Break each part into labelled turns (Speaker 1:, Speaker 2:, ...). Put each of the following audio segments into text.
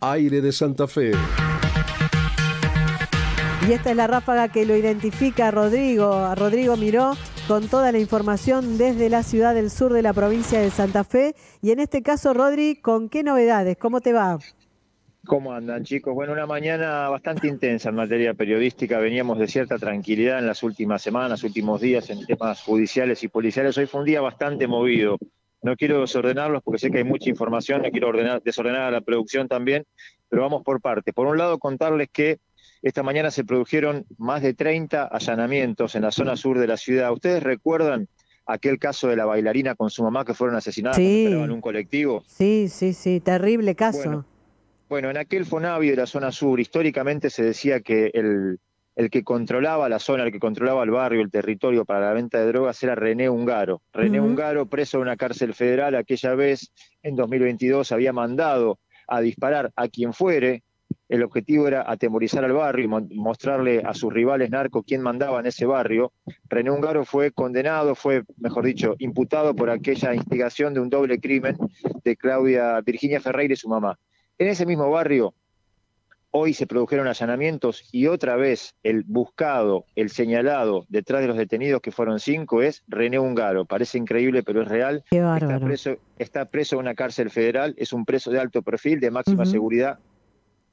Speaker 1: Aire de Santa Fe.
Speaker 2: Y esta es la ráfaga que lo identifica a Rodrigo, a Rodrigo Miró, con toda la información desde la ciudad del sur de la provincia de Santa Fe. Y en este caso, Rodri, ¿con qué novedades? ¿Cómo te va?
Speaker 3: ¿Cómo andan chicos? Bueno, una mañana bastante intensa en materia periodística. Veníamos de cierta tranquilidad en las últimas semanas, últimos días en temas judiciales y policiales. Hoy fue un día bastante movido. No quiero desordenarlos porque sé que hay mucha información, no quiero ordenar, desordenar a la producción también, pero vamos por partes. Por un lado, contarles que esta mañana se produjeron más de 30 allanamientos en la zona sur de la ciudad. ¿Ustedes recuerdan aquel caso de la bailarina con su mamá que fueron asesinadas en un colectivo?
Speaker 2: Sí, sí, sí, terrible caso.
Speaker 3: Bueno, en aquel Fonavi de la zona sur, históricamente se decía que el, el que controlaba la zona, el que controlaba el barrio, el territorio para la venta de drogas era René Ungaro. René Ungaro, preso de una cárcel federal, aquella vez, en 2022, había mandado a disparar a quien fuere. El objetivo era atemorizar al barrio y mostrarle a sus rivales narcos quién mandaba en ese barrio. René Ungaro fue condenado, fue, mejor dicho, imputado por aquella instigación de un doble crimen de Claudia Virginia Ferreira y su mamá. En ese mismo barrio, hoy se produjeron allanamientos y otra vez el buscado, el señalado detrás de los detenidos, que fueron cinco, es René Ungaro. Parece increíble, pero es real. Está preso, está preso en una cárcel federal, es un preso de alto perfil, de máxima seguridad,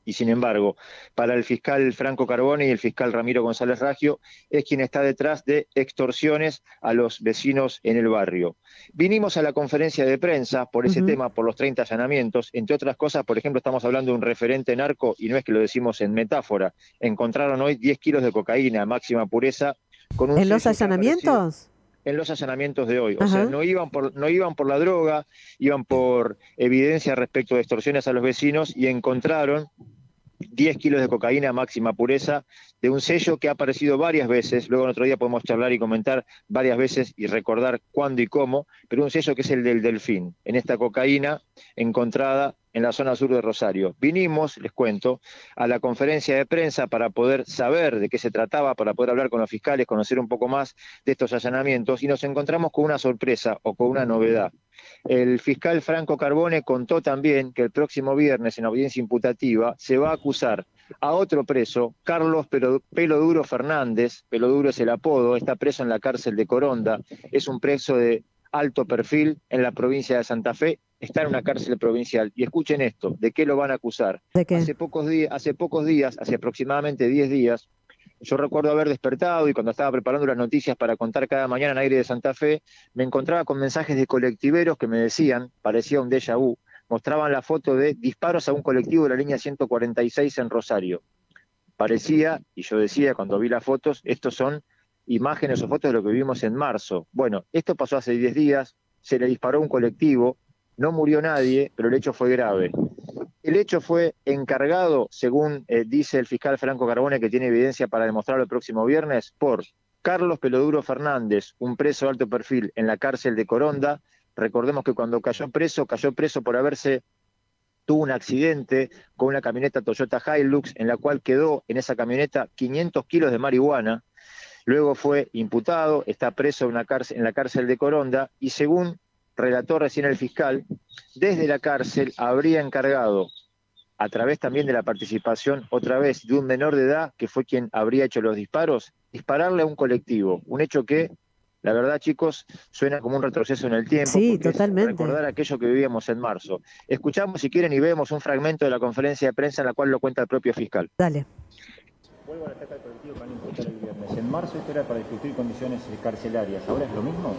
Speaker 3: y sin embargo, para el fiscal Franco Carbone y el fiscal Ramiro González Raggio, es quien está detrás de extorsiones a los vecinos en el barrio. Vinimos a la conferencia de prensa por ese tema, por los 30 allanamientos, entre otras cosas, por ejemplo, estamos hablando de un referente narco, y no es que lo decimos en metáfora, encontraron hoy 10 kilos de cocaína, máxima pureza,
Speaker 2: con un... ¿En los allanamientos?
Speaker 3: En los allanamientos de hoy. O sea, no iban, por, no iban por la droga, iban por evidencia respecto de extorsiones a los vecinos y encontraron 10 kilos de cocaína máxima pureza, de un sello que ha aparecido varias veces, luego en otro día podemos charlar y comentar varias veces y recordar cuándo y cómo, pero un sello que es el del delfín, en esta cocaína encontrada en la zona sur de Rosario. Vinimos, les cuento, a la conferencia de prensa para poder saber de qué se trataba, para poder hablar con los fiscales, conocer un poco más de estos allanamientos y nos encontramos con una sorpresa o con una novedad. El fiscal Franco Carbone contó también que el próximo viernes en audiencia imputativa se va a acusar a otro preso, Carlos Peloduro Fernández, Peloduro es el apodo, está preso en la cárcel de Coronda, es un preso de alto perfil en la provincia de Santa Fe, está en una cárcel provincial. Y escuchen esto, ¿de qué lo van a acusar? Hace pocos días, hace pocos días, hace aproximadamente 10 días, yo recuerdo haber despertado y cuando estaba preparando las noticias para contar cada mañana en aire de Santa Fe, me encontraba con mensajes de colectiveros que me decían, parecía un déjà vu, mostraban la foto de disparos a un colectivo de la línea 146 en Rosario. Parecía, y yo decía cuando vi las fotos, estos son imágenes o fotos de lo que vimos en marzo. Bueno, esto pasó hace 10 días, se le disparó a un colectivo, no murió nadie, pero el hecho fue grave. El hecho fue encargado, según eh, dice el fiscal Franco Carbone, que tiene evidencia para demostrarlo el próximo viernes, por Carlos Peloduro Fernández, un preso de alto perfil en la cárcel de Coronda. Recordemos que cuando cayó preso, cayó preso por haberse tuvo un accidente con una camioneta Toyota Hilux en la cual quedó en esa camioneta 500 kilos de marihuana. Luego fue imputado, está preso en, cárcel, en la cárcel de Coronda y según relató recién el fiscal, desde la cárcel habría encargado, a través también de la participación otra vez de un menor de edad, que fue quien habría hecho los disparos, dispararle a un colectivo, un hecho que, la verdad chicos, suena como un retroceso en el tiempo.
Speaker 2: Sí, totalmente.
Speaker 3: recordar aquello que vivíamos en marzo. Escuchamos si quieren y vemos un fragmento de la conferencia de prensa en la cual lo cuenta el propio fiscal.
Speaker 2: Dale.
Speaker 3: Vuelvo a la colectivo que el viernes. En marzo esto era para discutir condiciones carcelarias. ¿Ahora es lo mismo?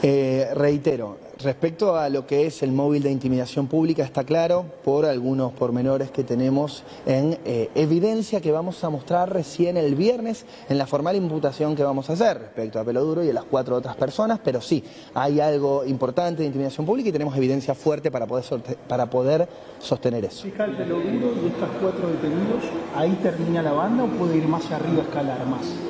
Speaker 4: Eh, reitero, respecto a lo que es el móvil de intimidación pública, está claro por algunos pormenores que tenemos en eh, evidencia que vamos a mostrar recién el viernes en la formal imputación que vamos a hacer respecto a Peloduro y a las cuatro otras personas, pero sí, hay algo importante de intimidación pública y tenemos evidencia fuerte para poder, para poder sostener eso.
Speaker 5: Fiscal Peloduro y estas cuatro detenidos, ¿ahí termina la banda o puede ir más arriba escalar más?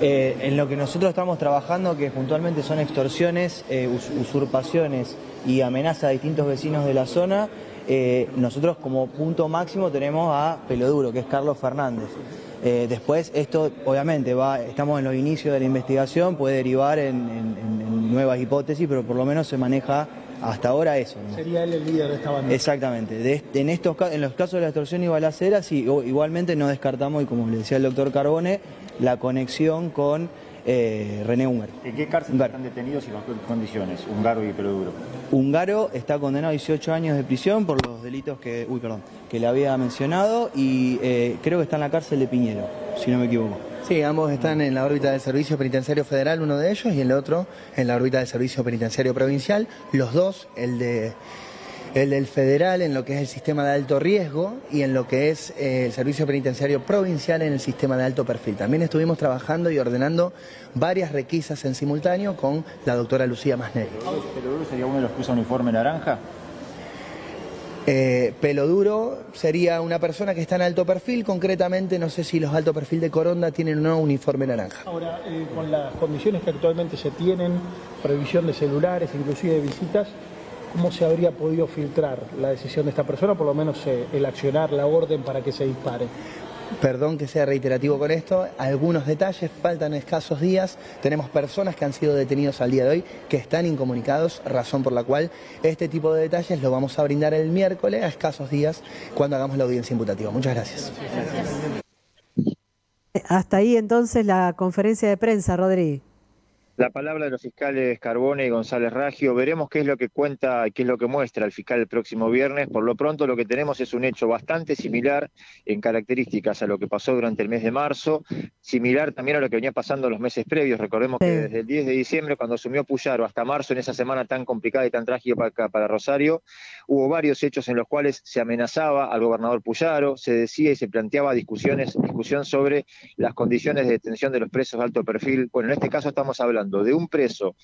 Speaker 6: Eh, en lo que nosotros estamos trabajando, que puntualmente son extorsiones, eh, usurpaciones y amenaza a distintos vecinos de la zona, eh, nosotros como punto máximo tenemos a Peloduro, que es Carlos Fernández. después esto, obviamente, va, estamos en los inicios de la investigación, puede derivar en nuevas hipótesis, pero por lo menos se maneja hasta ahora eso.
Speaker 5: Sería él el líder de esta banda.
Speaker 6: Exactamente. en, estos, en los casos de la extorsión y balacera, sí, igualmente no descartamos, y como le decía el doctor Carbone, la conexión con eh, René Húngaro.
Speaker 3: ¿En qué cárcel están detenidos y bajo qué condiciones? Húngaro y Peloduro.
Speaker 6: Húngaro está condenado a 18 años de prisión por los delitos que, uy, perdón, que le había mencionado y eh, creo que está en la cárcel de Piñero, si no me equivoco.
Speaker 4: Sí, ambos están en la órbita del Servicio Penitenciario Federal, uno de ellos, y el otro en la órbita del Servicio Penitenciario Provincial. Los dos, el de el del federal en lo que es el sistema de alto riesgo y en lo que es eh, el servicio penitenciario provincial en el sistema de alto perfil. También estuvimos trabajando y ordenando varias requisas en simultáneo con la doctora Lucía Masneri.
Speaker 3: ¿Pero sería uno de los que usa uniforme naranja?
Speaker 4: Eh, pelo duro sería una persona que está en alto perfil, concretamente no sé si los alto perfil de Coronda tienen o no uniforme naranja.
Speaker 5: Ahora, eh, con las condiciones que actualmente se tienen, prohibición de celulares, inclusive de visitas, ¿Cómo se habría podido filtrar la decisión de esta persona, por lo menos eh, el accionar la orden para que se dispare?
Speaker 4: Perdón que sea reiterativo con esto, algunos detalles, faltan escasos días, tenemos personas que han sido detenidos al día de hoy que están incomunicados, razón por la cual este tipo de detalles lo vamos a brindar el miércoles a escasos días cuando hagamos la audiencia imputativa. Muchas gracias.
Speaker 2: Hasta ahí entonces la conferencia de prensa, Rodríguez.
Speaker 3: La palabra de los fiscales Carbone y González Raggio. Veremos qué es lo que cuenta y qué es lo que muestra el fiscal el próximo viernes. Por lo pronto, lo que tenemos es un hecho bastante similar en características a lo que pasó durante el mes de marzo, similar también a lo que venía pasando los meses previos. Recordemos que desde el 10 de diciembre, cuando asumió Puyaro, hasta marzo, en esa semana tan complicada y tan trágica para, para Rosario, hubo varios hechos en los cuales se amenazaba al gobernador Puyaro, se decía y se planteaba discusiones, discusión sobre las condiciones de detención de los presos de alto perfil. Bueno, en este caso estamos hablando de un preso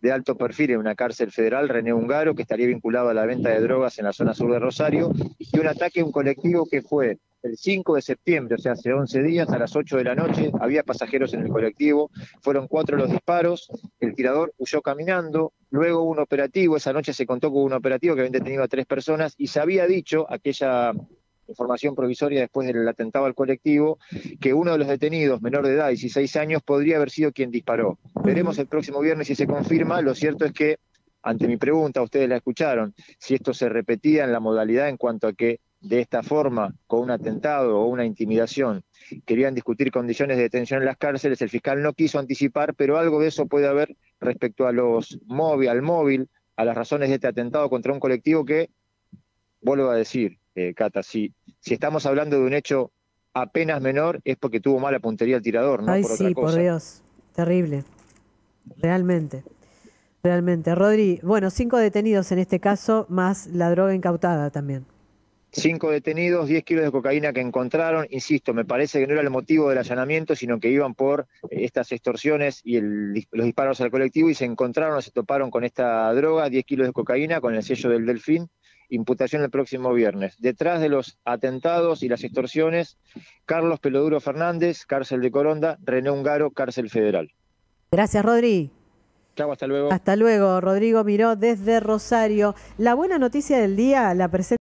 Speaker 3: de alto perfil en una cárcel federal, René Hungaro, que estaría vinculado a la venta de drogas en la zona sur de Rosario, y un ataque a un colectivo que fue el 5 de septiembre, o sea, hace 11 días, a las 8 de la noche, había pasajeros en el colectivo, fueron cuatro los disparos, el tirador huyó caminando, luego un operativo, esa noche se contó con un operativo que habían detenido a tres personas y se había dicho, aquella información provisoria después del atentado al colectivo, que uno de los detenidos, menor de edad, 16 años, podría haber sido quien disparó. Veremos el próximo viernes si se confirma. Lo cierto es que, ante mi pregunta, ustedes la escucharon, si esto se repetía en la modalidad en cuanto a que de esta forma, con un atentado o una intimidación, querían discutir condiciones de detención en las cárceles, el fiscal no quiso anticipar, pero algo de eso puede haber respecto a los móvil, al móvil, a las razones de este atentado contra un colectivo que, vuelvo a decir, eh, Cata, si, si estamos hablando de un hecho apenas menor es porque tuvo mala puntería el tirador, ¿no?
Speaker 2: Ay, sí, por Dios, terrible, realmente. Realmente. Rodri, bueno, cinco detenidos en este caso, más la droga incautada también.
Speaker 3: Cinco detenidos, 10 kilos de cocaína que encontraron. Insisto, me parece que no era el motivo del allanamiento, sino que iban por eh, estas extorsiones y los disparos al colectivo y se encontraron, se toparon con esta droga, 10 kilos de cocaína, con el sello del delfín imputación el próximo viernes. Detrás de los atentados y las extorsiones, Carlos Peloduro Fernández, cárcel de Coronda, René Hungaro, cárcel federal.
Speaker 2: Gracias, Rodri.
Speaker 3: Chau, hasta luego.
Speaker 2: Hasta luego, Rodrigo Miró desde Rosario. La buena noticia del día la presenta.